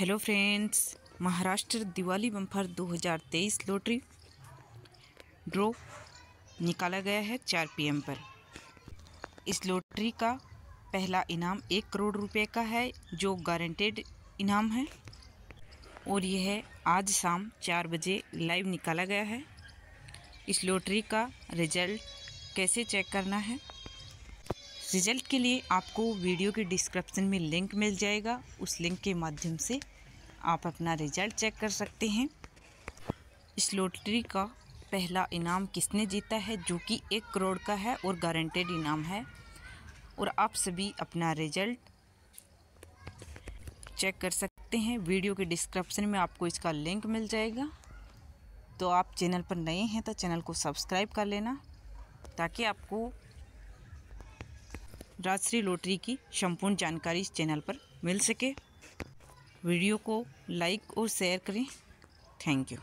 Hello friends, Maharashtra Diwali bumper 2023 lottery draw निकाला गया है 4 पीएम पर। इस लॉटरी का पहला इनाम एक करोड़ रुपए का है, जो गारंटेड इनाम है। और यह आज शाम चार बजे लाइव निकाला गया है। इस लॉटरी का रिज़ल्ट कैसे चेक करना है? रिज़ल्ट के लिए आपको वीडियो के डिस्क्रिप्शन में लिंक मिल जाएगा। उस लिंक के माध्यम से आप अपना रिज़ल्ट चेक कर सकते हैं। इस लॉटरी का पहला इनाम किसने जीता है, जो कि एक करोड़ का है और गारंटेड इनाम है। और आप सभी अपना रिज़ल्ट चेक कर सकते हैं। वीडियो के डिस्क्रिप्शन में आपको इसका लिंक मिल जाएगा। तो आप चैनल पर नए हैं तो चैनल को सब्सक्राइब कर लेना, ताकि आपको राजश्री लॉटरी की संपूर्ण जानकारी इस चैनल पर मिल सके। वीडियो को लाइक और शेयर करें। Thank you.